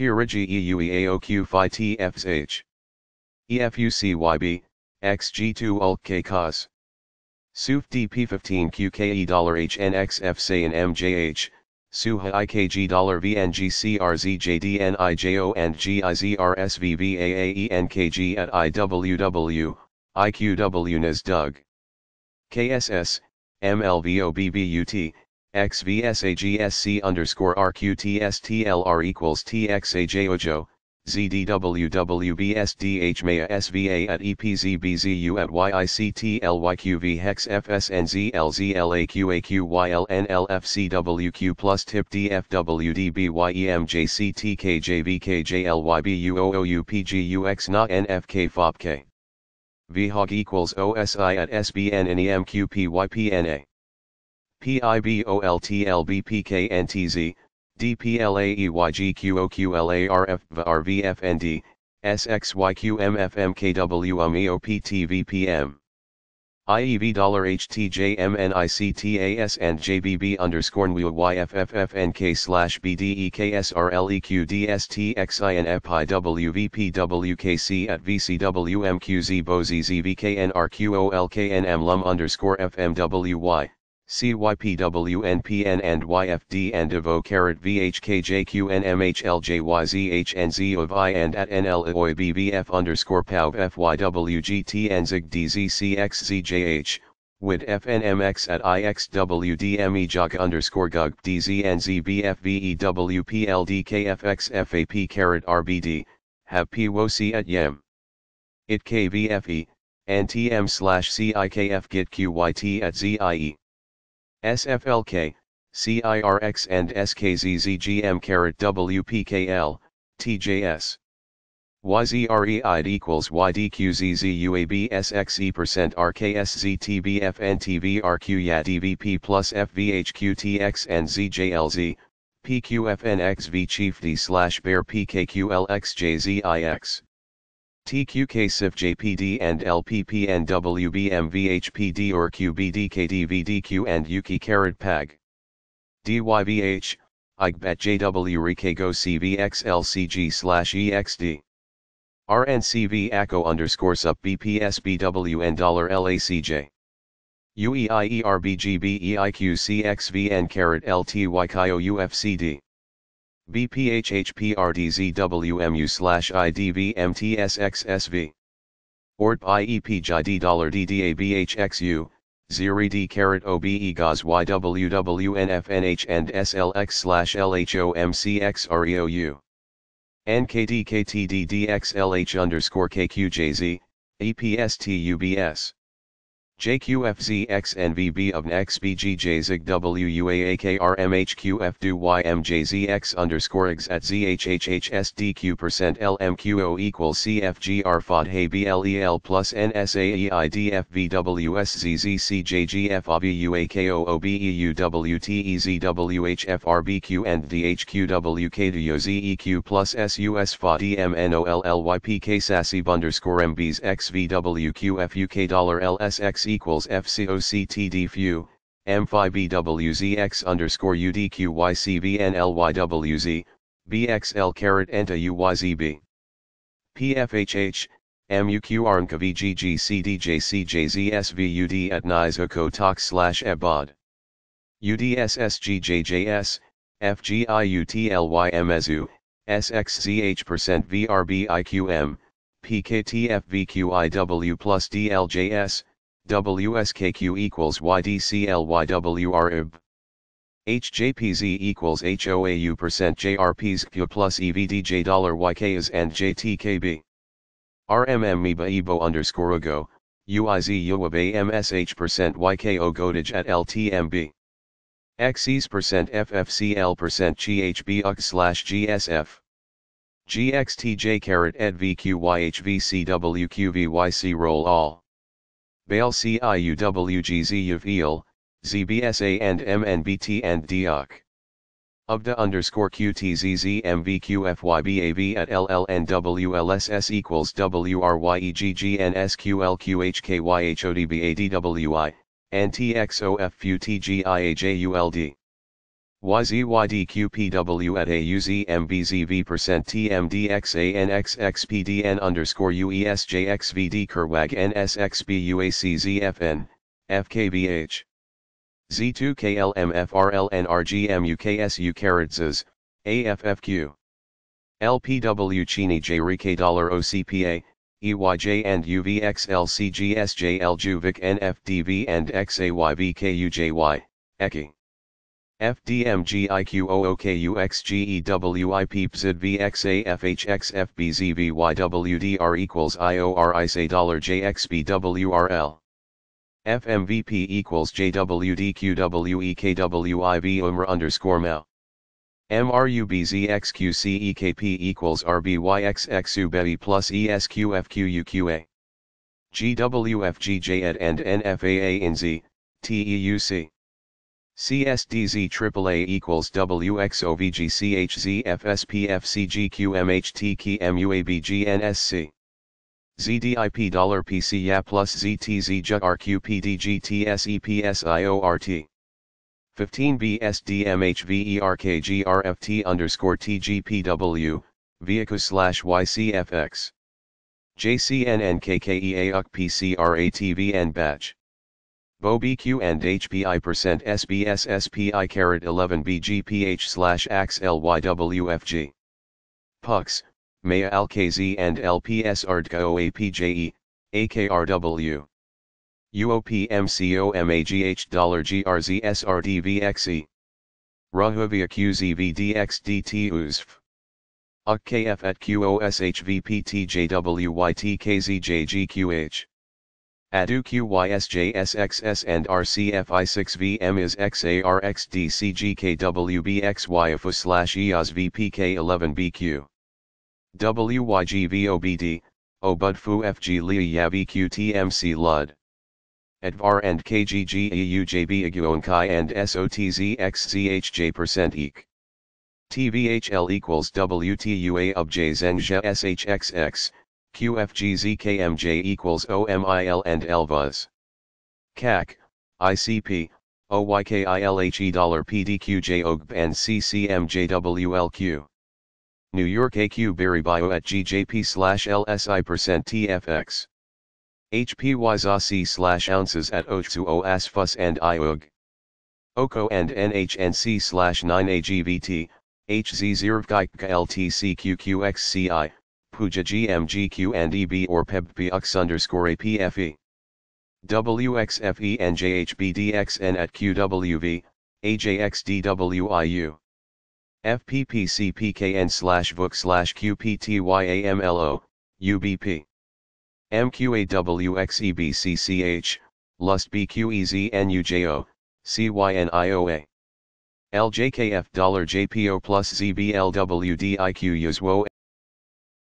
Tirigi EUEAOQ Phi TFSH. EFUCYB, XG2 ULK cos. SUF DP15 QKE $HNXF say in MJH, SUHA IKG $VNGCRZJDNIJO and GIZRSVVAAENKG at IWW, IQW. KSS, MLVOBBUT, XVSAGSC underscore equals TXAJOJO, SVA at EPZBZU at YICTLYQV hex FSNZLZLAQAQYLNLFCWQ plus tip DFWDBYEMJCTKJVKJLYBUOOUPGUX not NFK FOPK. VHOG equals OSI at SBN. PIBOLTLBPKNTZ, DPLAEYGQOQLARF VRVFND, SXYQMFMKWMEOPTVPM. IEV $HTJMNICTAS and JBB underscore YFFFNK slash BDEKSRLEQDSTXI and EPIWVPWKC at VCWMQZ BOZZVKNRQOLKNM LUM underscore FMWY. CYPWNPN and YFD and Evo carat VHKJQNMHLJYZHNZ of I and at NL underscore POW and ZIG DZCXZJH, with FNMX at IXWDME JOG underscore GUG DZNZBFVEWPLDKFXFAP carat RBD, have PWOC at YEM. IT KVFE, NTM slash CIKF GIT QYT at ZIE. SFLK, CIRX and SKZZGM WPKL, TJS. YZREID equals YDQZZUABSXE percent RKSZTBFNTVRQ YADVP plus FVHQTX and ZJLZ, PQFNXV Chief D slash Bear PKQLXJZIX. TQK SIF JPD and LPP and WBM VHPD or QBDKDVDQ and Yuki PAG. DYVH, IGBET JW Rikago CVXLCG slash EXD. RNCV ACO underscore sub BPSBW and dollar LACJ. UEIERBGBEIQCXVN. BPHHPRDZWMU slash IDVMTSXSV. ORT IEP JID dollar DDABHXU, Ziri D carat OBE GAZ YWWNFNH and SLX slash LHOMCXREOU. NKDKTDDXLH underscore KQJZ. JQFZXNVB of NXBGJZIGWUAAKRMHQF do YMJZX underscore X at ZHHHSDQ percent LMQO equals CFGR FOD BLEL plus NSAEIDFVWSZZCJGFOBUAKOOBEUWTEZWHFRBQ and DHQWKDOZEQ plus SUS FOD SASIB underscore MBs XVWQFUK dollar LSX equals FCOCTD few, M5BWZX underscore UDQYCVNLYWZ, BXL carat enta UYZB. PFHH, MUQRNKVGGCDJCJZSVUD at NIZHACO TOX slash EBOD. UDSSGJJS, FGIUTLYMSU, SXZH percent VRBIQM, PKTFVQIW plus DLJS, WSKQ equals YDCLYWRIB. HJPZ equals HOAU percent JRPs Q plus EVDJ dollar YKs and JTKB. RMM MEBA EBO underscore AGO, UIZ UWAB MSH percent YKO Godage at LTMB. XEs percent FFCL percent GHB UX slash GSF. GXTJ carat ed VQYHVCWQVYC roll all. Bale CIUWGZ eel, ZBSA and MNBT and DIOC. UGDA underscore QTZZMVQFYBAV at LLNWLSS equals WRYEGGNSQLQHKYHODBADWI, NTXOFFUTGIAJULD. YZYDQPW at AUZMBZV percent TMDXANXXPDN underscore UESJXVD Kerwag NSXBUACZFN, FKBH. Z2KLMFRLNRGMUKSU Karatzes, AFFQ. LPW Chini J Rike Dollar OCPA, EYJ and UVXLCGSJL Juvic NFDV and XAYVKUJY, EKI. FDMGIQOOKUXGEWIP equals IOR say dollar JXBWRL. FMVP equals JWDQWEKWIV UMR underscore MAU. MRUBZXQCEKP equals RBYXXUBEI plus ESQFQUQA. GWFGJ and NFAA in Z, TEUC. CSDZ AAA equals WXOVGCHZ ZDIP dollar PC ya plus ZTZ JUT RQPDGTSEPSIORT. 15 BSDMHVERKGRFT underscore TGPW, Vehicus slash YCFX. JCNNKKEA UC PCRATVN batch. BOBQ and HPI percent SBS SPI carat 11 BGPH slash AX LYWFG. PUX, Maya LKZ and LPS ARDKA OAPJE, AKRW. UOPMCOMAGH dollar GRZ SRDVXE. Rahuvia QZVDXDT USF. UKF at QOSHVPTJWYTKZJGQH. ADU QYSJSXS and RCFI6VM is XARXDCGKWBXYFU slash EOS VPK11BQ. WYGVOBD, OBUDFU FG LUD. Advar and KGGEUJB and SOTZXZHJ percent eq. TVHL equals WTUA SHXX, QFGZKMJ equals OMIL and LVAS. CAC, ICP, OYKILHE dollar PDQJ OGB and CCMJWLQ. New York AQ Berry Bio at GJP slash LSI percent TFX. HPY ZAC slash ounces at Otsu Asfus and IUG. OCO and NHNC slash 9AGVT, HZ Zirvkika LTCQQXCI, Puja GMGQ and EB or PEBPX underscore APFE. WXFE and JHBDXN at QWV, AJXDWIU. FPPCPKN slash VOOK slash QPTYAMLO, UBP. MQAWXEBCCH, Lust BQEZNUJO, CYNIOA. LJKF dollar JPO plus ZBLWDIQ USWO